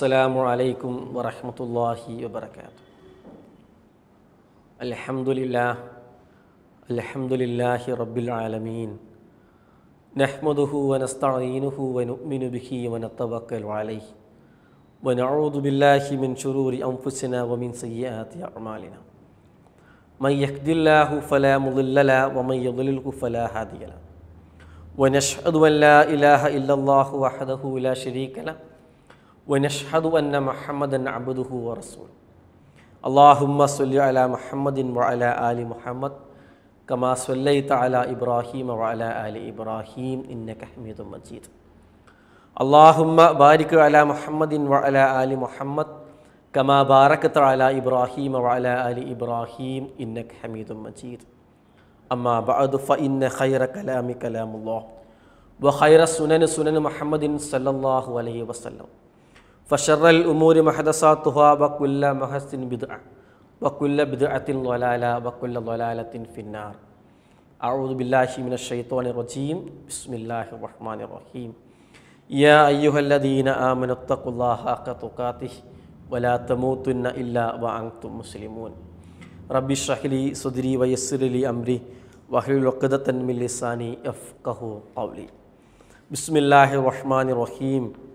السلام عليكم ورحمة الله وبركاته. الحمد لله الحمد لله رب العالمين. نحمده ونستعينه ونؤمن به ونتوكل عليه. ونعوذ بالله من شرور أنفسنا ومن سيئات أعمالنا. من يهد الله فلا مضل له ومن يضلله فلا هادي له. ونشهد أن لا إله إلا الله وحده لا شريك له. ونشهد أن محمدا عبده ورسوله. اللهم صل على محمد وعلى آل محمد كما صليت على إبراهيم وعلى آل إبراهيم إنك حميد مجيد. اللهم بارك على محمد وعلى آل محمد كما باركت على إبراهيم وعلى آل إبراهيم إنك حميد مجيد. أما بعد فإن خير كلام كلام الله وخير السنن سنن محمد صلى الله عليه وسلم. فشر الأمور محدثاتها وكل محسن بدعة وكل بدعة ضلالة وكل ضلالة في النار. أعوذ بالله من الشيطان الرجيم. بسم الله الرحمن الرحيم. يا أيها الذين آمنوا اتقوا الله حق تقاته ولا تموتن إلا وأنتم مسلمون. رب اشرح لي صدري ويسر لي أمري واحلل عقدة من لساني يفقهوا قولي. بسم الله الرحمن الرحيم.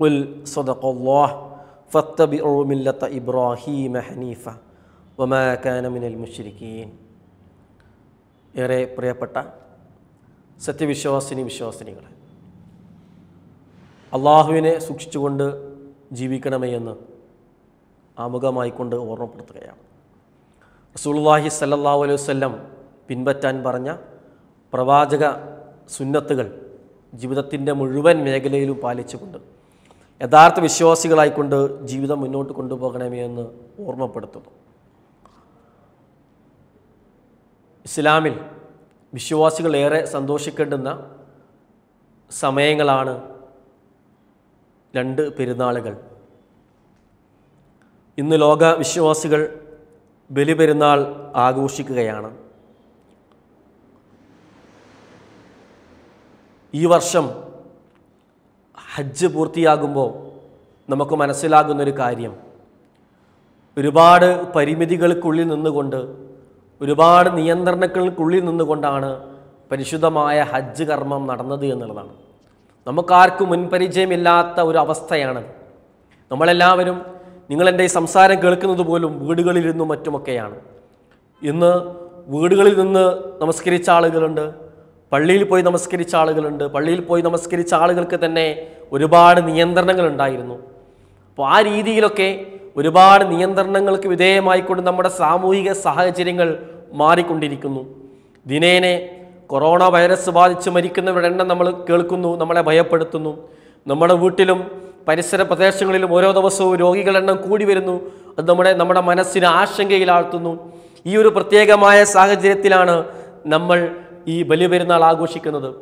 ഉൽ സദഖല്ലാഹ് ഫത്തബിഉ മില്ലത്ത ഇബ്രാഹീമ ഹനീഫ വമാ കാന മിനൽ മുശ്രിക്കീൻ ഏറെ പ്രിയപ്പെട്ട സത്യവിശ്വാസിനി വിശ്വാസിനികളെ അള്ളാഹുവിനെ സൂക്ഷിച്ചുകൊണ്ട് ജീവിക്കണമേ എന്ന് ആമുഖമായിക്കൊണ്ട് ഓർമ്മപ്പെടുത്തുകയാണ്. റസൂൽവാഹി സല്ലാ അലൈവല്ലം പിൻപറ്റാൻ പറഞ്ഞ പ്രവാചക സുന്നത്തുകൾ ജീവിതത്തിന്റെ മുഴുവൻ മേഖലയിലും പാലിച്ചുകൊണ്ട് യഥാർത്ഥ വിശ്വാസികളായിക്കൊണ്ട് ജീവിതം മുന്നോട്ട് കൊണ്ടുപോകണമേ എന്ന് ഓർമ്മപ്പെടുത്തുന്നു. ഇസ്ലാമിൽ വിശ്വാസികൾ ഏറെ സന്തോഷിക്കേണ്ടുന്ന സമയങ്ങളാണ് രണ്ട് പെരുന്നാളുകൾ. ഇന്ന് ലോക വിശ്വാസികൾ ബലിപെരുന്നാൾ ആഘോഷിക്കുകയാണ്. ഈ വർഷം ഹജ്ജ് പൂർത്തിയാകുമ്പോൾ നമുക്ക് മനസ്സിലാകുന്നൊരു കാര്യം. ഒരുപാട് പരിമിതികൾക്കുള്ളിൽ നിന്നുകൊണ്ട് ഒരുപാട് നിയന്ത്രണങ്ങൾക്കുള്ളിൽ നിന്നുകൊണ്ടാണ് പരിശുദ്ധമായ ഹജ്ജ് കർമ്മം നടന്നത് എന്നുള്ളതാണ്. നമുക്കാർക്കും മുൻപരിചയമില്ലാത്ത ഒരു അവസ്ഥയാണ് നമ്മളെല്ലാവരും നിങ്ങളെന്റെ ഈ സംസാരം കേൾക്കുന്നത് പോലും വീടുകളിലിരുന്നും മറ്റുമൊക്കെയാണ്. ഇന്ന് വീടുകളിൽ നിന്ന് നമസ്കരിച്ച ആളുകളുണ്ട്. പള്ളിയിൽ പോയി നമസ്കരിച്ച ആളുകളുണ്ട്. പള്ളിയിൽ പോയി നമസ്കരിച്ച ആളുകൾക്ക് തന്നെ ഒരുപാട് നിയന്ത്രണങ്ങൾ ഉണ്ടായിരുന്നു അപ്പോൾ ആ രീതിയിലൊക്കെ ഒരുപാട് നിയന്ത്രണങ്ങൾക്ക് വിധേയമായിക്കൊണ്ട് നമ്മുടെ സാമൂഹിക സാഹചര്യങ്ങൾ മാറിക്കൊണ്ടിരിക്കുന്നു. ദിനേനെ കൊറോണ വൈറസ് ബാധിച്ച് മരിക്കുന്നവരുടെ എണ്ണം നമ്മൾ കേൾക്കുന്നു നമ്മളെ ഭയപ്പെടുത്തുന്നു. നമ്മുടെ വീട്ടിലും പരിസര പ്രദേശങ്ങളിലും ഓരോ ദിവസവും രോഗികളുടെ എണ്ണം കൂടി വരുന്നു. അത് നമ്മുടെ നമ്മുടെ മനസ്സിന് ആശങ്കയിലാഴ്ത്തുന്നു. ഈ ഒരു പ്രത്യേകമായ സാഹചര്യത്തിലാണ് നമ്മൾ ഈ ബലിപെരുന്നാൾ ആഘോഷിക്കുന്നത്.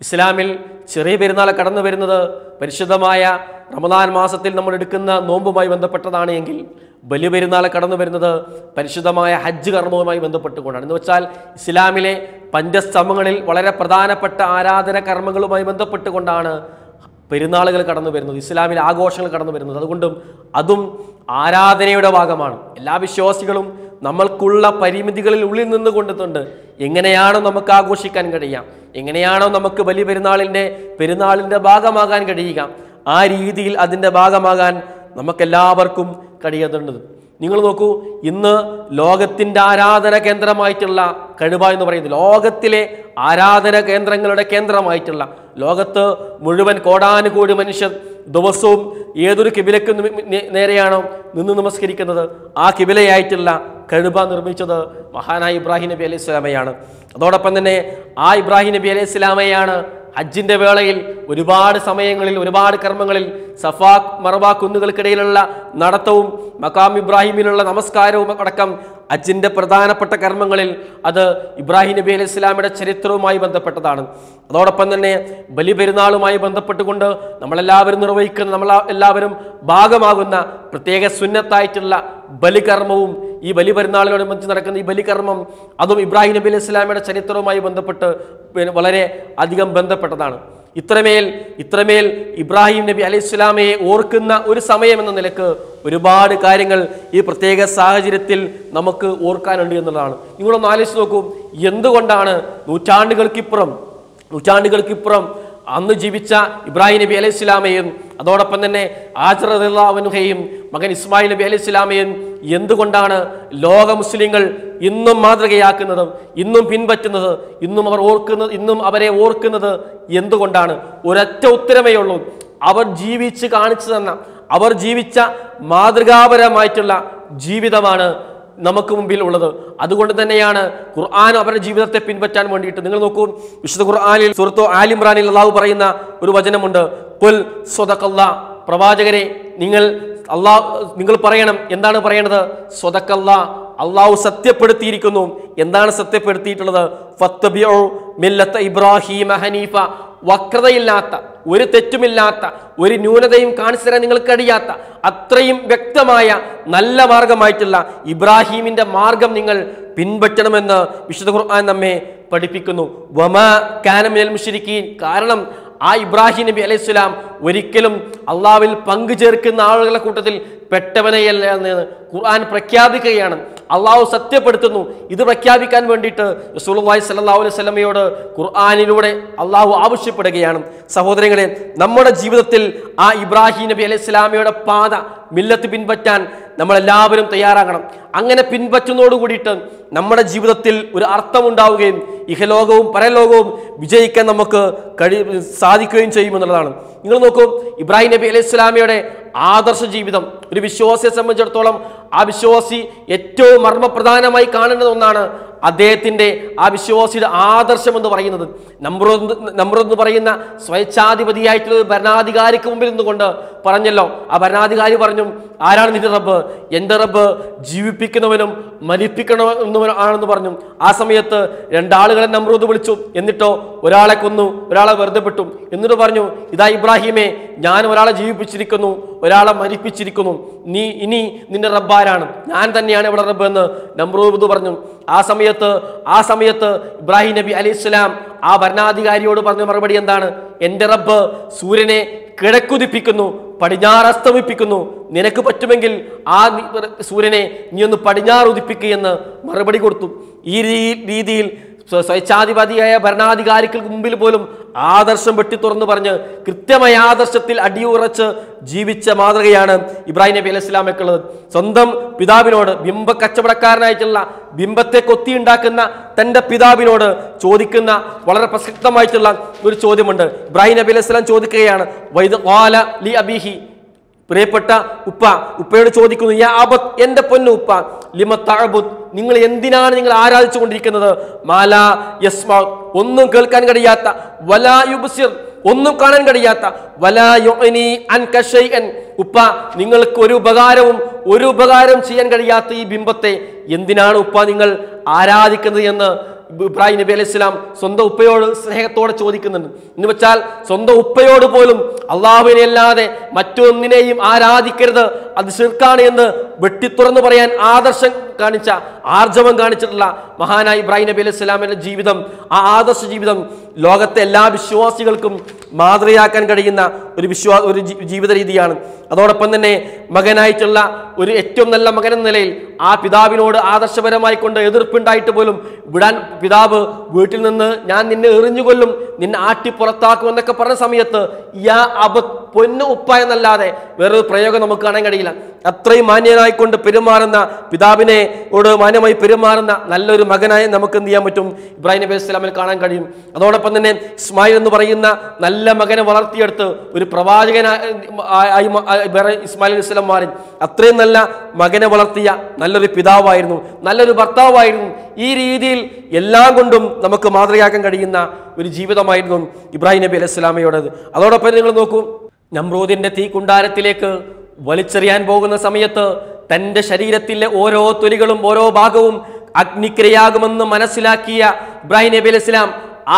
ഇസ്ലാമിൽ ചെറിയ പെരുന്നാൾ കടന്നു വരുന്നത് പരിശുദ്ധമായ റമദാൻ മാസത്തിൽ നമ്മൾ എടുക്കുന്ന നോമ്പുമായി ബന്ധപ്പെട്ടതാണ് എങ്കിൽ ബലിപെരുന്നാൾ കടന്നു വരുന്നത് പരിശുദ്ധമായ ഹജ്ജ് കർമ്മവുമായി ബന്ധപ്പെട്ടുകൊണ്ടാണ്. എന്ന് വെച്ചാൽ ഇസ്ലാമിലെ പഞ്ചസ്തംഭങ്ങളിൽ വളരെ പ്രധാനപ്പെട്ട ആരാധന കർമ്മങ്ങളുമായി ബന്ധപ്പെട്ടുകൊണ്ടാണ് പെരുന്നാളുകൾ കടന്നു വരുന്നത്. ഇസ്ലാമിലെ ആഘോഷങ്ങൾ കടന്നു വരുന്നത്. അതുകൊണ്ടും അതും ആരാധനയുടെ ഭാഗമാണ്. എല്ലാ വിശ്വാസികളും നമ്മൾക്കുള്ള പരിമിതികളിൽ ഉള്ളിൽ നിന്ന് കൊണ്ടുണ്ട് എങ്ങനെയാണോ നമുക്ക് ആഘോഷിക്കാൻ കഴിയാം എങ്ങനെയാണോ നമുക്ക് വലിയ പെരുന്നാളിന്റെ പെരുന്നാളിന്റെ ഭാഗമാകാൻ കഴിയുക. ആ രീതിയിൽ അതിന്റെ ഭാഗമാകാൻ നമുക്കെല്ലാവർക്കും കഴിയുന്നുണ്ട് നിങ്ങൾ നോക്കൂ ഇന്ന് ലോകത്തിന്റെ ആരാധന കേന്ദ്രമായിട്ടുള്ള കഴുവ എന്ന് പറയുന്നത് ലോകത്തിലെ ആരാധന കേന്ദ്രങ്ങളുടെ കേന്ദ്രമായിട്ടുള്ള ലോകത്ത് മുഴുവൻ കോടാനുകോടി മനുഷ്യർ ദിവസവും ഏതൊരു കിബിലക്ക് നേരെയാണോ നിന്ന് നമസ്കരിക്കുന്നത്? ആ കിബിലയായിട്ടുള്ള കഴുബ നിർമ്മിച്ചത് മഹാനായ ഇബ്രാഹിം നബി അലൈഹി സ്വലാമയാണ്. അതോടൊപ്പം തന്നെ ആ ഇബ്രാഹിം നബി അലൈഹി സ്വലാമയാണ് ഹജ്ജിന്റെ വേളയിൽ ഒരുപാട് സമയങ്ങളിൽ ഒരുപാട് കർമ്മങ്ങളിൽ സഫാ മറവാ കുന്നുകൾക്കിടയിലുള്ള നടത്തവും മക്കാം ഇബ്രാഹിമിലുള്ള നമസ്കാരവും അടക്കം ഹജ്ജിന്റെ പ്രധാനപ്പെട്ട കർമ്മങ്ങളിൽ അത് ഇബ്രാഹിം നബി അലൈഹി ഇസ്ലാമിയുടെ ചരിത്രവുമായി ബന്ധപ്പെട്ടതാണ്. അതോടൊപ്പം തന്നെ ബലിപെരുന്നാളുമായി ബന്ധപ്പെട്ടുകൊണ്ട് നമ്മളെല്ലാവരും നിർവഹിക്കുന്ന നമ്മൾ എല്ലാവരും ഭാഗമാകുന്ന പ്രത്യേക സുന്നത്തായിട്ടുള്ള ബലികർമ്മവും ഈ ബലി പെരുന്നാളിനോടനുബന്ധിച്ച് നടക്കുന്ന ഈ ബലികർമ്മം അതും ഇബ്രാഹിം നബി അലൈഹി ഇസ്ലാമിയുടെ ചരിത്രവുമായി ബന്ധപ്പെട്ട് വളരെ അധികം ബന്ധപ്പെട്ടതാണ്. ഇത്രമേൽ ഇത്രമേൽ ഇബ്രാഹിം നബി അലൈഹി സ്വലാമയെ ഓർക്കുന്ന ഒരു സമയം എന്ന നിലയ്ക്ക് ഒരുപാട് കാര്യങ്ങൾ ഈ പ്രത്യേക സാഹചര്യത്തിൽ നമുക്ക് ഓർക്കാനുണ്ട് എന്നുള്ളതാണ്. നിങ്ങളൊന്ന് ആലോചിച്ച് നോക്കൂ എന്തുകൊണ്ടാണ് നൂറ്റാണ്ടുകൾക്കിപ്പുറം നൂറ്റാണ്ടുകൾക്കിപ്പുറം അന്ന് ജീവിച്ച ഇബ്രാഹിം നബി അലൈഹി സ്വലാമയും അതോടൊപ്പം തന്നെ ആചറുഹയും മകൻ ഇസ്മായിൽ നബി അലൈഹി സ്വലാമയും എന്തുകൊണ്ടാണ് ലോക മുസ്ലിങ്ങൾ ഇന്നും മാതൃകയാക്കുന്നത് ഇന്നും പിൻപറ്റുന്നത് ഇന്നും അവർ ഓർക്കുന്നത് ഇന്നും അവരെ ഓർക്കുന്നത് എന്തുകൊണ്ടാണ്? ഒരൊറ്റ ഉത്തരമേ ഉള്ളൂ. അവർ ജീവിച്ച് കാണിച്ചു തന്ന അവർ ജീവിച്ച മാതൃകാപരമായിട്ടുള്ള ജീവിതമാണ് നമുക്ക് മുമ്പിൽ ഉള്ളത് അതുകൊണ്ട് തന്നെയാണ് ഖുർആൻ അവരുടെ ജീവിതത്തെ പിൻപറ്റാൻ വേണ്ടിയിട്ട്. നിങ്ങൾ നോക്കൂ വിശുദ്ധ ഖുർആാനിൽ സുഹൃത്തോ ആലിമ്രാനിൽ അള്ളാഹു പറയുന്ന ഒരു വചനമുണ്ട്. കുൽ സ്വതക്കല്ല പ്രവാചകരെ നിങ്ങൾ അള്ളാഹ് നിങ്ങൾ പറയണം. എന്താണ് പറയണത്? സ്വതക്കല്ല അള്ളാഹു സത്യപ്പെടുത്തിയിരിക്കുന്നു. എന്താണ് സത്യപ്പെടുത്തിയിട്ടുള്ളത്? ഫത്തബിഉ മില്ലത്ത് ഇബ്രാഹിം ഹനീഫ. വക്രതയില്ലാത്ത ഒരു തെറ്റുമില്ലാത്ത ഒരു ന്യൂനതയും കാണിച്ചു തരാൻ നിങ്ങൾക്ക് കഴിയാത്ത അത്രയും വ്യക്തമായ നല്ല മാർഗമായിട്ടുള്ള ഇബ്രാഹീമിന്റെ മാർഗം നിങ്ങൾ പിൻപറ്റണമെന്ന് വിശുദ്ധ ഖുർആൻ നമ്മെ പഠിപ്പിക്കുന്നു. വമ കാനമിനൽ കാരണം ആ ഇബ്രാഹിം നബി അലൈഹി സ്വലാം ഒരിക്കലും അള്ളാവിൽ പങ്കു ചേർക്കുന്ന ആളുകളുടെ കൂട്ടത്തിൽ പെട്ടവനെയല്ല എന്ന് ഖുർആൻ പ്രഖ്യാപിക്കുകയാണ്. അള്ളാഹു സത്യപ്പെടുത്തുന്നു. ഇത് പ്രഖ്യാപിക്കാൻ വേണ്ടിയിട്ട് റസൂലുള്ളാഹി സ്വല്ലല്ലാഹു അലൈഹി വസല്ലമയോട് ഖുർആാനിലൂടെ അള്ളാഹു ആവശ്യപ്പെടുകയാണ്. സഹോദരങ്ങളെ നമ്മുടെ ജീവിതത്തിൽ ആ ഇബ്രാഹിം നബി അലൈഹി സ്വലാമയുടെ പാത മില്ലത്ത് പിൻപറ്റാൻ നമ്മളെല്ലാവരും തയ്യാറാകണം. അങ്ങനെ പിൻപറ്റുന്നതോട് കൂടിയിട്ട് നമ്മുടെ ജീവിതത്തിൽ ഒരു അർത്ഥമുണ്ടാവുകയും ഇഹലോകവും പരലോകവും വിജയിക്കാൻ നമുക്ക് കഴി സാധിക്കുകയും ചെയ്യുമെന്നുള്ളതാണ് നിങ്ങൾ നോക്കൂ ഇബ്രാഹിം നബി അലൈഹി സ്വലാമയുടെ ആദർശ ജീവിതം ഒരു വിശ്വാസിയെ സംബന്ധിച്ചിടത്തോളം ആ വിശ്വാസി ഏറ്റവും മർമ്മപ്രധാനമായി കാണേണ്ട ഒന്നാണ് അദ്ദേഹത്തിന്റെ ആ വിശ്വാസിയുടെ ആദർശം എന്ന് പറയുന്നത്. നമ്രൂദ് എന്ന് പറയുന്ന സ്വച്ഛാധിപതിയായിട്ടുള്ള ഭരണാധികാരിക്ക് മുമ്പിൽ നിന്നുകൊണ്ട് പറഞ്ഞല്ലോ. ആ ഭരണാധികാരി പറഞ്ഞു ആരാണ് നിന്റെ റബ്ബ്? എന്റെ റബ്ബ് ജീവിപ്പിക്കുന്നവനും മരിപ്പിക്കണമെന്നവനും ആണെന്ന് പറഞ്ഞു. ആ സമയത്ത് രണ്ടാളുകളെ നമ്രൂദ് വിളിച്ചു. എന്നിട്ടോ ഒരാളെ കൊന്നു ഒരാളെ വെറുതെ പെട്ടു എന്നിട്ട് പറഞ്ഞു ഇതാ ഇബ്രാഹിമേ ഞാൻ ഒരാളെ ജീവിപ്പിച്ചിരിക്കുന്നു ഒരാളെ മരിപ്പിച്ചിരിക്കുന്നു. നീ ഇനി നിന്റെ റബ്ബാരാണ്. ഞാൻ തന്നെയാണ് ഇവിടെ റബ്ബ് എന്ന് നമ്രൂദ് പറഞ്ഞു. ആ സമയത്ത് ആ സമയത്ത് ഇബ്രാഹിം നബി അലി ഇസ്ലാം ആ ഭരണാധികാരിയോട് പറഞ്ഞ മറുപടി എന്താണ്? എന്റെ റബ്ബ് സൂര്യനെ കിഴക്കുതിപ്പിക്കുന്നു പടിഞ്ഞാറ് അസ്തമിപ്പിക്കുന്നു. നിനക്ക് പറ്റുമെങ്കിൽ ആ സൂര്യനെ നീ ഒന്ന് പടിഞ്ഞാറ് ഉദിപ്പിക്കുകയെന്ന് മറുപടി കൊടുത്തു. ഈ രീതിയിൽ സ്വേച്ഛാധിപതിയായ ഭരണാധികാരിക്ക് മുമ്പിൽ പോലും ആദർശം വെട്ടി തുറന്നു പറഞ്ഞ് കൃത്യമായ ആദർശത്തിൽ അടിയുറച്ച് ജീവിച്ച മാതൃകയാണ് ഇബ്രാഹിം നബി അലൈഹി സ്വലാമയ്ക്കുള്ളത് സ്വന്തം പിതാവിനോട് ബിംബ കച്ചവടക്കാരനായിട്ടുള്ള ബിംബത്തെ കൊത്തിയുണ്ടാക്കുന്ന തന്റെ പിതാവിനോട് ചോദിക്കുന്ന വളരെ പ്രസക്തമായിട്ടുള്ള ഒരു ചോദ്യമുണ്ട്. ഇബ്രാഹിം നബി അലൈഹി സ്വലാം ചോദിക്കുകയാണ് വൈദ് വാല ലി അബിഹി? പ്രിയപ്പെട്ട ഉപ്പ ഉപ്പയോട് ചോദിക്കുന്നു യാ അബത് എന്റെ പൊന്നു ഉപ്പ ലിമ നിങ്ങൾ എന്തിനാണ് നിങ്ങൾ ആരാധിച്ചു കൊണ്ടിരിക്കുന്നത് മാല യസ്മ ഒന്നും കേൾക്കാൻ കഴിയാത്ത വലായുബിർ ഒന്നും കാണാൻ കഴിയാത്ത വലായുനി ശൈഅൻ ഉപ്പ നിങ്ങൾക്ക് ഒരു ഉപകാരവും ഒരു ഉപകാരം ചെയ്യാൻ കഴിയാത്ത ഈ ബിംബത്തെ എന്തിനാണ് ഉപ്പ നിങ്ങൾ ആരാധിക്കുന്നത് എന്ന് ഇബ്രാഹിം നബി അലൈഹി സ്വലാം സ്വന്തം ഉപ്പയോട് സ്നേഹത്തോടെ ചോദിക്കുന്നുണ്ട്. എന്ന് വെച്ചാൽ സ്വന്തം ഉപ്പയോട് പോലും അള്ളാഹുവിനെ അല്ലാതെ മറ്റൊന്നിനെയും ആരാധിക്കരുത്. അത് ശിർക്കാണ് എന്ന് വെട്ടിത്തുറന്ന് പറയാൻ ആദർശം കാണിച്ച ആർജവം കാണിച്ചിട്ടുള്ള മഹാനായ ഇബ്രാഹിം നബി അലൈഹി സ്വലാമിന്റെ ജീവിതം ആ ആദർശ ജീവിതം ലോകത്തെ എല്ലാ വിശ്വാസികൾക്കും മാതൃയാക്കാൻ കഴിയുന്ന ഒരു വിശ്വാ ഒരു ജീവിത രീതിയാണ്. അതോടൊപ്പം തന്നെ മകനായിട്ടുള്ള ഒരു ഏറ്റവും നല്ല മകൻ എന്ന നിലയിൽ ആ പിതാവിനോട് ആദർശപരമായി കൊണ്ട് എതിർപ്പുണ്ടായിട്ട് പോലും വിടാൻ പിതാവ് വീട്ടിൽ നിന്ന് ഞാൻ നിന്നെ എറിഞ്ഞുകൊല്ലും നിന്നെ ആട്ടി പുറത്താക്കും എന്നൊക്കെ പറഞ്ഞ സമയത്ത് യാ അബ പൊന്നു ഉപ്പ എന്നല്ലാതെ വേറൊരു പ്രയോഗം നമുക്ക് കാണാൻ കഴിയില്ല. അത്രയും മാന്യനായിക്കൊണ്ട് പെരുമാറുന്ന പിതാവിനെ ഓട് മാന്യമായി പെരുമാറുന്ന നല്ലൊരു മകനായി നമുക്ക് എന്ത് ചെയ്യാൻ പറ്റും? ഇബ്രാഹിം നബി അലൈഹി സ്വലാമിൽ കാണാൻ കഴിയും. അതോടൊപ്പം തന്നെ ഇസ്മായിൽ എന്ന് പറയുന്ന നല്ല മകനെ വളർത്തിയെടുത്ത് ഒരു പ്രവാചകനായി ഇസ്മായിൽ ഇസ്ലാം മാറി. അത്രയും നല്ല മകനെ വളർത്തിയ നല്ലൊരു പിതാവായിരുന്നു. നല്ലൊരു ഭർത്താവായിരുന്നു. ഈ രീതിയിൽ എല്ലാം കൊണ്ടും നമുക്ക് മാതൃകയാക്കാൻ കഴിയുന്ന ഒരു ജീവിതമായിരുന്നു ഇബ്രാഹിം നബി അലൈഹി സ്വലാമയോടത്. അതോടൊപ്പം നിങ്ങൾ നോക്കൂ നമ്രൂദിന്റെ തീ കുണ്ടാരത്തിലേക്ക് വലിച്ചെറിയാൻ പോകുന്ന സമയത്ത് തന്റെ ശരീരത്തിലെ ഓരോ തൊലികളും ഓരോ ഭാഗവും അഗ്നിക്രിയാകുമെന്ന് മനസ്സിലാക്കിയ ഇബ്രാഹിം നബി അലൈഹി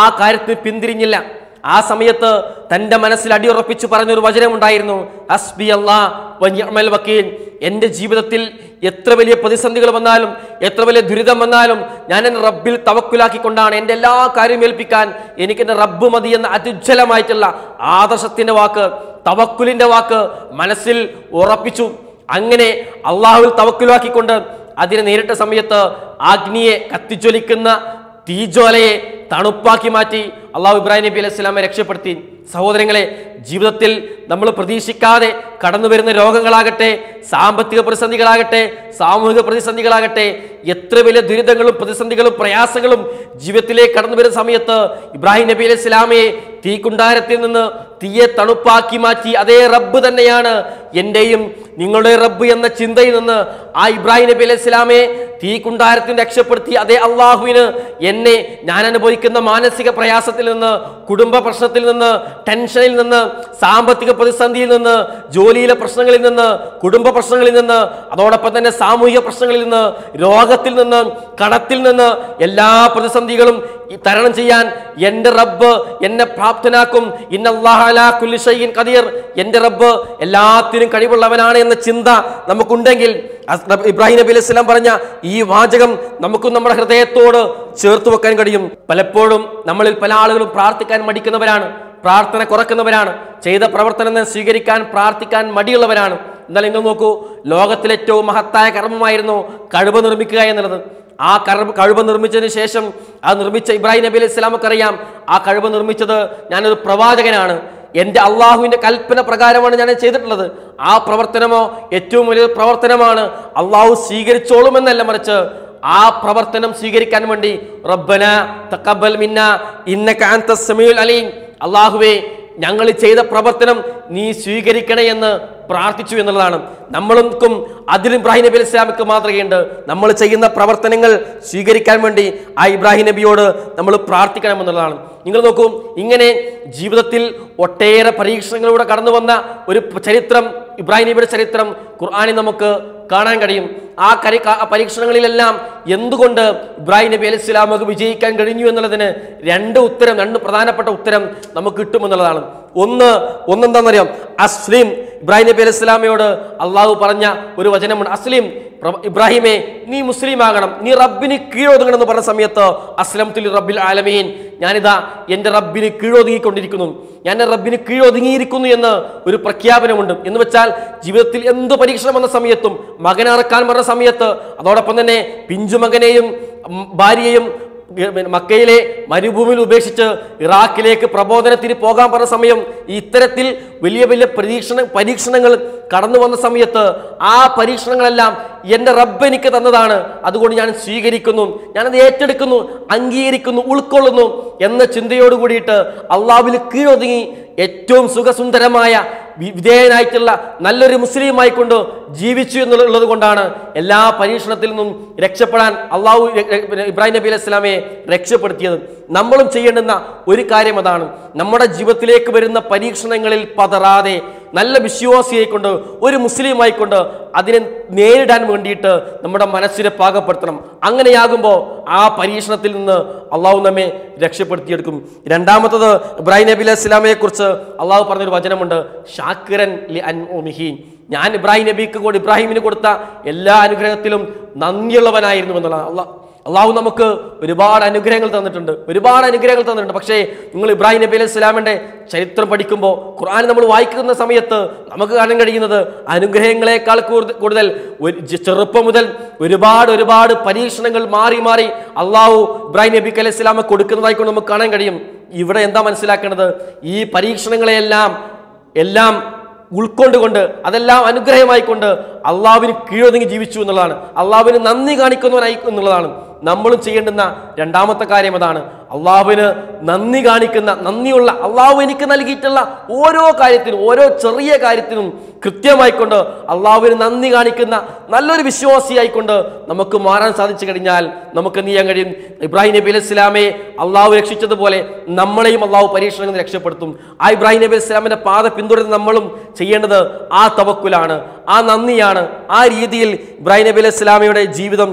ആ കാര്യത്തിൽ പിന്തിരിഞ്ഞില്ല. ആ സമയത്ത് തന്റെ മനസ്സിൽ അടിയുറപ്പിച്ച് പറഞ്ഞൊരു വചനമുണ്ടായിരുന്നു അല്ലാ വനിഅമൽ വക്കീൽ. എന്റെ ജീവിതത്തിൽ എത്ര വലിയ പ്രതിസന്ധികൾ വന്നാലും എത്ര വലിയ ദുരിതം വന്നാലും ഞാൻ എന്റെ റബ്ബിൽ തവക്കുലാക്കിക്കൊണ്ടാണ് എന്റെ എല്ലാ കാര്യം ഏൽപ്പിക്കാൻ എനിക്ക് എന്റെ റബ്ബ് മതി എന്ന അത്യുജ്വലമായിട്ടുള്ള ആദർശത്തിന്റെ വാക്ക് തവക്കുലിന്റെ വാക്ക് മനസ്സിൽ ഉറപ്പിച്ചു. അങ്ങനെ അള്ളാഹുവിൽ തവക്കുലാക്കിക്കൊണ്ട് അതിനെ നേരിട്ട സമയത്ത് അഗ്നിയെ കത്തിജ്വലിക്കുന്ന തീജ്വാലയെ തണുപ്പാക്കി മാറ്റി അള്ളാഹു ഇബ്രാഹിം നബി അലൈഹി സ്വലാമെ രക്ഷപ്പെടുത്തി. സഹോദരങ്ങളെ ജീവിതത്തിൽ നമ്മൾ പ്രതീക്ഷിക്കാതെ കടന്നു വരുന്ന രോഗങ്ങളാകട്ടെ സാമ്പത്തിക പ്രതിസന്ധികളാകട്ടെ സാമൂഹിക പ്രതിസന്ധികളാകട്ടെ എത്ര വലിയ ദുരിതങ്ങളും പ്രതിസന്ധികളും പ്രയാസങ്ങളും ജീവിതത്തിലേക്ക് കടന്നു വരുന്ന സമയത്ത് ഇബ്രാഹിം നബി അലൈഹി സ്വലാമയെ തീക്കുണ്ടാരത്തിൽ നിന്ന് തീയെ തണുപ്പാക്കി മാറ്റി അതേ റബ്ബ് തന്നെയാണ് എന്റെയും നിങ്ങളുടെ റബ്ബ് എന്ന ചിന്തയിൽ നിന്ന് ആ ഇബ്രാഹിം നബി അലൈഹി സ്വലാമെ തീ കുണ്ടാരത്തിന് രക്ഷപ്പെടുത്തി അതേ അള്ളാഹുവിന് എന്നെ ഞാൻ അനുഭവിക്കുന്ന മാനസിക പ്രയാസത്തിൽ നിന്ന് കുടുംബ പ്രശ്നത്തിൽ നിന്ന് ടെൻഷനിൽ നിന്ന് സാമ്പത്തിക പ്രതിസന്ധിയിൽ നിന്ന് ജോലിയിലെ പ്രശ്നങ്ങളിൽ നിന്ന് കുടുംബ പ്രശ്നങ്ങളിൽ നിന്ന് അതോടൊപ്പം തന്നെ സാമൂഹിക പ്രശ്നങ്ങളിൽ നിന്ന് രോഗത്തിൽ നിന്ന് കടത്തിൽ നിന്ന് എല്ലാ പ്രതിസന്ധികളും തരണം ചെയ്യാൻ എന്റെ റബ്ബ് എന്നെ പ്രാപ്തനാക്കും. ഇന്നല്ലാഹുലിൻ കദീർ എന്റെ റബ്ബ് എല്ലാത്തിനും കഴിവുള്ളവനാണ് എന്ന ചിന്ത നമുക്കുണ്ടെങ്കിൽ ഇബ്രാഹിം നബി അലൈഹി സ്വലാം പറഞ്ഞ ഈ വാചകം നമുക്കും നമ്മുടെ ഹൃദയത്തോട് ചേർത്ത് വെക്കാൻ കഴിയും. പലപ്പോഴും നമ്മളിൽ പല ആളുകളും പ്രാർത്ഥിക്കാൻ മടിക്കുന്നവരാണ് പ്രാർത്ഥന കുറക്കുന്നവരാണ് ചെയ്ത പ്രവർത്തനം സ്വീകരിക്കാൻ പ്രാർത്ഥിക്കാൻ മടിയുള്ളവരാണ്. എന്നാൽ നിങ്ങൾ നോക്കൂ ലോകത്തിലെ ഏറ്റവും മഹത്തായ കർമ്മമായിരുന്നു കഴിവ് നിർമ്മിക്കുക എന്നുള്ളത്. ആ കഴിവ് കഴിവ് നിർമ്മിച്ചതിന് ശേഷം ആ നിർമ്മിച്ച ഇബ്രാഹിം നബി അലൈഹി ഇസ്ലാമൊക്കെ അറിയാം. ആ കഴിവ് നിർമ്മിച്ചത് ഞാനൊരു പ്രവാചകനാണ്. എന്റെ അള്ളാഹുവിന്റെ കൽപ്പന പ്രകാരമാണ് ഞാൻ ചെയ്തിട്ടുള്ളത്. ആ പ്രവർത്തനമോ ഏറ്റവും വലിയ പ്രവർത്തനമാണ് അള്ളാഹു സ്വീകരിച്ചോളുമെന്നല്ല മറിച്ച് ആ പ്രവർത്തനം സ്വീകരിക്കാൻ വേണ്ടി റബ്ബന തക്കബൽ മിന്ന ഇന്ന സമീഉൽ അലീം. അള്ളാഹുവേ ഞങ്ങൾ ചെയ്ത പ്രവർത്തനം നീ സ്വീകരിക്കണേ എന്ന് പ്രാർത്ഥിച്ചു എന്നുള്ളതാണ്. നമ്മൾക്കും അതിൽ ഇബ്രാഹിം നബി ഇസ്ലാമിക്ക് മാതൃകയുണ്ട്. നമ്മൾ ചെയ്യുന്ന പ്രവർത്തനങ്ങൾ സ്വീകരിക്കാൻ വേണ്ടി ആ ഇബ്രാഹിം നബിയോട് നമ്മൾ പ്രാർത്ഥിക്കണം എന്നുള്ളതാണ്. നിങ്ങൾ നോക്കൂ ഇങ്ങനെ ജീവിതത്തിൽ ഒട്ടേറെ പരീക്ഷണങ്ങളിലൂടെ കടന്നു വന്ന ഒരു ചരിത്രം ഇബ്രാഹിം നബിയുടെ ചരിത്രം ഖുർആാനിൽ നമുക്ക് കാണാൻ കഴിയും. ആ കരി പരീക്ഷണങ്ങളിലെല്ലാം എന്തുകൊണ്ട് ഇബ്രാഹിം നബി അലൈഹി സ്വലാമക്ക് വിജയിക്കാൻ കഴിഞ്ഞു എന്നുള്ളതിന് രണ്ട് ഉത്തരം രണ്ട് പ്രധാനപ്പെട്ട ഉത്തരം നമുക്ക് കിട്ടുമെന്നുള്ളതാണ്. ഒന്ന് ഒന്നെന്താണെന്നറിയാം? അസ്ലിം ഇബ്രാഹിം നബി അലൈഹി സ്വലാമയോട് അള്ളാഹു പറഞ്ഞ ഒരു വചനമുണ്ട് അസ്ലിം ഇബ്രാഹിമെ നീ മുസ്ലിം ആകണം നീ റബ്ബിന് കീഴൊതുങ്ങണം എന്ന് പറഞ്ഞ സമയത്ത് അസ്ലം തുലി റബ്ബിൽ ആലമീൻ ഞാനിതാ എന്റെ റബ്ബിന് കീഴൊതുങ്ങിക്കൊണ്ടിരിക്കുന്നു. ഞാൻ റബ്ബിന് കീഴൊതുങ്ങിയിരിക്കുന്നു എന്ന് ഒരു പ്രഖ്യാപനമുണ്ട്. എന്ന് വെച്ചാൽ ജീവിതത്തിൽ എന്ത് പരീക്ഷണം വന്ന സമയത്തും മകനിറക്കാൻ പറഞ്ഞ സമയത്ത് അതോടൊപ്പം തന്നെ പിഞ്ചുമകനെയും ഭാര്യയും മക്കയിലെ മരുഭൂമിയിൽ ഉപേക്ഷിച്ച് ഇറാഖിലേക്ക് പ്രബോധനത്തിന് പോകാൻ പറഞ്ഞ സമയം ഇത്തരത്തിൽ വലിയ വലിയ പരീക്ഷണ പരീക്ഷണങ്ങൾ കടന്നു വന്ന സമയത്ത് ആ പരീക്ഷണങ്ങളെല്ലാം എന്റെ റബ്ബ് എനിക്ക് തന്നതാണ്. അതുകൊണ്ട് ഞാൻ സ്വീകരിക്കുന്നു. ഞാനത് ഏറ്റെടുക്കുന്നു അംഗീകരിക്കുന്നു ഉൾക്കൊള്ളുന്നു എന്ന ചിന്തയോട് കൂടിയിട്ട് അള്ളാവിൽ കീഴൊതുങ്ങി ഏറ്റവും സുഖസുന്ദരമായ വിധേയനായിട്ടുള്ള നല്ലൊരു മുസ്ലിമായി കൊണ്ട് ജീവിച്ചു എന്നുള്ളത് കൊണ്ടാണ് എല്ലാ പരീക്ഷണത്തിൽ നിന്നും രക്ഷപ്പെടാൻ അള്ളാഹു ഇബ്രാഹിം നബി അലൈഹി രക്ഷപ്പെടുത്തിയത്. നമ്മളും ചെയ്യേണ്ടുന്ന ഒരു കാര്യം അതാണ്. നമ്മുടെ ജീവിതത്തിലേക്ക് വരുന്ന പരീക്ഷണങ്ങളിൽ പതറാതെ നല്ല വിശ്വാസിയായിക്കൊണ്ട് ഒരു മുസ്ലിം ആയിക്കൊണ്ട് അതിനെ നേരിടാൻ വേണ്ടിയിട്ട് നമ്മുടെ മനസ്സിനെ പാകപ്പെടുത്തണം. അങ്ങനെയാകുമ്പോൾ ആ പരീക്ഷണത്തിൽ നിന്ന് അള്ളാഹു നമ്മെ രക്ഷപ്പെടുത്തിയെടുക്കും. രണ്ടാമത്തത് ഇബ്രാഹിം നബി അലൈഹി സ്വലാമയെ കുറിച്ച് അള്ളാഹു പറഞ്ഞൊരു വചനമുണ്ട്. ഷാക്കിറൻ ലി അൻഉമിഹി. ഞാൻ ഇബ്രാഹിം നബിക്ക് കൂടി ഇബ്രാഹിമിന് കൊടുത്ത എല്ലാ അനുഗ്രഹത്തിലും നന്ദിയുള്ളവനായിരുന്നു എന്നുള്ള അള്ളാഹ് അള്ളാഹു നമുക്ക് ഒരുപാട് അനുഗ്രഹങ്ങൾ തന്നിട്ടുണ്ട് ഒരുപാട് അനുഗ്രഹങ്ങൾ തന്നിട്ടുണ്ട്. പക്ഷേ നിങ്ങൾ ഇബ്രാഹിം നബി അലൈഹി സ്വലാമിന്റെ ചരിത്രം പഠിക്കുമ്പോൾ ഖുർആൻ നമ്മൾ വായിക്കുന്ന സമയത്ത് നമുക്ക് കാണാൻ കഴിയുന്നത് അനുഗ്രഹങ്ങളെക്കാൾ കൂടുതൽ ചെറുപ്പം മുതൽ ഒരുപാട് ഒരുപാട് പരീക്ഷണങ്ങൾ മാറി മാറി അള്ളാഹു ഇബ്രാഹിം നബി അലൈഹി സ്വലാമെ കൊടുക്കുന്നതായിക്കൊണ്ട് നമുക്ക് കാണാൻ കഴിയും. ഇവിടെ എന്താ മനസ്സിലാക്കേണ്ടത്? ഈ പരീക്ഷണങ്ങളെയെല്ലാം എല്ലാം ഉൾക്കൊണ്ടുകൊണ്ട് അതെല്ലാം അനുഗ്രഹമായിക്കൊണ്ട് അള്ളാവിന് കീഴൊതുങ്ങി ജീവിച്ചു എന്നുള്ളതാണ്. അള്ളാവിന് നന്ദി കാണിക്കുന്നവനായി എന്നുള്ളതാണ്. നമ്മളും ചെയ്യേണ്ടുന്ന രണ്ടാമത്തെ കാര്യം അതാണ്. അള്ളാഹുവിന് നന്ദി കാണിക്കുന്ന നന്ദിയുള്ള അള്ളാഹു എനിക്ക് നൽകിയിട്ടുള്ള ഓരോ കാര്യത്തിനും ഓരോ ചെറിയ കാര്യത്തിനും കൃത്യമായിക്കൊണ്ട് അള്ളാഹുവിന് നന്ദി കാണിക്കുന്ന നല്ലൊരു വിശ്വാസിയായിക്കൊണ്ട് നമുക്ക് മാറാൻ സാധിച്ചു കഴിഞ്ഞാൽ നമുക്ക് എന്ത് ചെയ്യാൻ കഴിയും? ഇബ്രാഹിം നബി അലൈഹി സ്വലാമെ അള്ളാഹു രക്ഷിച്ചതുപോലെ നമ്മളെയും അള്ളാഹു പരീക്ഷണങ്ങളിൽ നിന്ന് രക്ഷപ്പെടുത്തും. ആ ഇബ്രാഹിം നബി അലിസ്ലാമിന്റെ പാത പിന്തുടരുന്ന നമ്മളും ചെയ്യേണ്ടത് ആ തവക്കുലാണ് ആ നന്ദിയാണ് ആ രീതിയിൽ ഇബ്രാഹിം നബി അലൈഹി സ്വലാമയുടെ ജീവിതം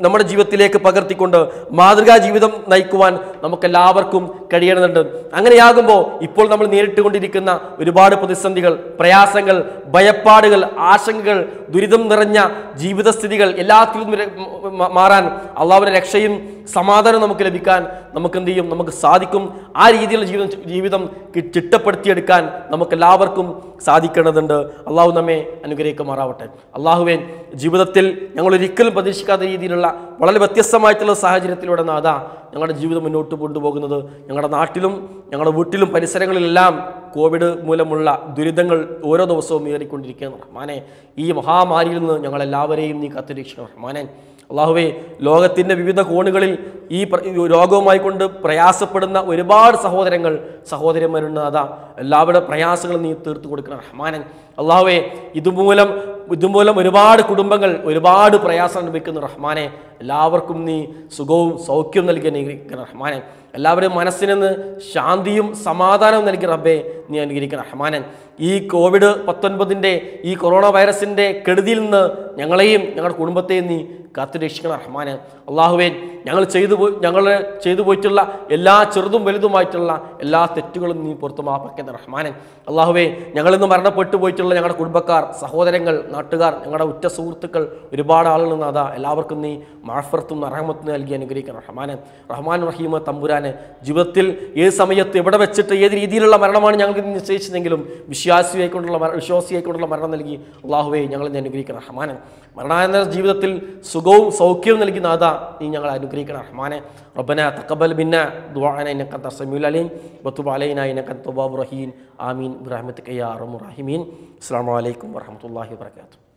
നമ്മുടെ ജീവിതത്തിലേക്ക് പകർത്തിക്കൊണ്ട് മാതൃകാ ജീവിതം നയിക്കുവാൻ നമുക്കെല്ലാവർക്കും കഴിയണമെന്നുണ്ട്. അങ്ങനെയാകുമ്പോൾ ഇപ്പോൾ നമ്മൾ നേരിട്ടുകൊണ്ടിരിക്കുന്ന ഒരുപാട് പ്രതിസന്ധികൾ പ്രയാസങ്ങൾ ഭയപ്പാടുകൾ ആശങ്കകൾ ദുരിതം നിറഞ്ഞ ജീവിതസ്ഥിതികൾ എല്ലാത്തിലും മാറാൻ അള്ളാഹുവിന്റെ രക്ഷയും സമാധാനം നമുക്ക് ലഭിക്കാൻ നമുക്ക് എന്ത് ചെയ്യും നമുക്ക് സാധിക്കും. ആ രീതിയിലുള്ള ജീവിതം ജീവിതം ചിട്ടപ്പെടുത്തിയെടുക്കാൻ നമുക്ക് എല്ലാവർക്കും സാധിക്കേണ്ടതുണ്ട്. അള്ളാഹു നമ്മെ അനുഗ്രഹിക്കുമാറാവട്ടെ. അള്ളാഹുവേൻ ജീവിതത്തിൽ ഞങ്ങൾ ഒരിക്കലും പ്രതീക്ഷിക്കാത്ത രീതിയിലുള്ള വളരെ വ്യത്യസ്തമായിട്ടുള്ള സാഹചര്യത്തിലൂടെ നാഥ ഞങ്ങളുടെ ജീവിതം മുന്നോട്ട് കൊണ്ടുപോകുന്നത്. ഞങ്ങളുടെ നാട്ടിലും ഞങ്ങളുടെ വീട്ടിലും പരിസരങ്ങളിലെല്ലാം കോവിഡ് മൂലമുള്ള ദുരിതങ്ങൾ ഓരോ ദിവസവും ഏറിക്കൊണ്ടിരിക്കുകയാണ് റഹ്മാനെ ഈ മഹാമാരിയിൽ നിന്ന് ഞങ്ങളെല്ലാവരെയും നീ കത്തിരീക്ഷിക്കണം. റഹ്മാനെ അള്ളാഹുവെ ലോകത്തിന്റെ വിവിധ കോണുകളിൽ ഈ രോഗവുമായി കൊണ്ട് പ്രയാസപ്പെടുന്ന ഒരുപാട് സഹോദരങ്ങൾ സഹോദരന്മാരുണ്ട് അതാ എല്ലാവരുടെ പ്രയാസങ്ങളും നീ തീർത്തു കൊടുക്കണം. റഹ്മാനൻ അള്ളാഹുവെ ഇതുമൂലം ഇതുമൂലം ഒരുപാട് കുടുംബങ്ങൾ ഒരുപാട് പ്രയാസം അനുഭവിക്കുന്നു റഹ്മാനെ. എല്ലാവർക്കും നീ സുഖവും സൗഖ്യവും നൽകി അനുഗ്രഹിക്കണം റഹ്മാനൻ എല്ലാവരും മനസ്സിൽ നിന്ന് ശാന്തിയും സമാധാനവും നൽകി റബ്ബേ നീ അനുഗ്രഹിക്കണം റഹ്മാനൻ ഈ കോവിഡ് പത്തൊൻപതിന്റെ ഈ കൊറോണ വൈറസിന്റെ കെടുതിയിൽ നിന്ന് ഞങ്ങളെയും ഞങ്ങളുടെ കുടുംബത്തെയും നീ കാത്തുരക്ഷിക്കണം റഹ്മാനെ. അള്ളാഹുവേൻ ഞങ്ങൾ ചെയ്തു പോയി ഞങ്ങൾ ചെയ്തു പോയിട്ടുള്ള എല്ലാ ചെറുതും വലുതുമായിട്ടുള്ള എല്ലാ തെറ്റുകളും നീ പുറത്തു മാപ്പാക്കുന്ന റഹ്മാനൻ അള്ളാഹുവേ ഞങ്ങളിന്ന് മരണപ്പെട്ടു പോയിട്ടുള്ള ഞങ്ങളുടെ കുടുംബക്കാർ സഹോദരങ്ങൾ നാട്ടുകാർ ഞങ്ങളുടെ ഉറ്റ സുഹൃത്തുക്കൾ ഒരുപാട് ആളുകൾ അതാ എല്ലാവർക്കും നീ മാഫർത്തും റഹമത്തും നൽകി അനുഗ്രഹിക്കണം. റഹ്മാനെ റഹ്മാൻ റഹീമ തമ്പുരാനെ ജീവിതത്തിൽ ഏത് സമയത്ത് എവിടെ വെച്ചിട്ട് ഏത് രീതിയിലുള്ള മരണമാണ് ഞങ്ങൾക്ക് നിശ്ചയിച്ചതെങ്കിലും വിശ്വാസിയായിക്കൊണ്ടുള്ള വിശ്വാസിയായിക്കൊണ്ടുള്ള മരണം നൽകി അള്ളാഹുവേ ഞങ്ങൾ നീ അനുഗ്രഹിക്കണം. റഹ്മാനെ മരണാനന്തര ജീവിതത്തിൽ സുഖവും സൗഖ്യവും നൽകി നാഥ നീ ഞങ്ങൾ അനുഗ്രഹിക്കണം. റഹ്മാനെ റബ്ബന തക്കബൽ ബിന്ന ദുആന ഇന്നക ഇന്നക ആമീൻ. ബിറഹ്മതിക യാ അസ്സാം റഹീമീൻ. അസ്സലാമു അലൈക്കും വറഹ്മത്തുള്ളാഹി വബറകാതുഹു.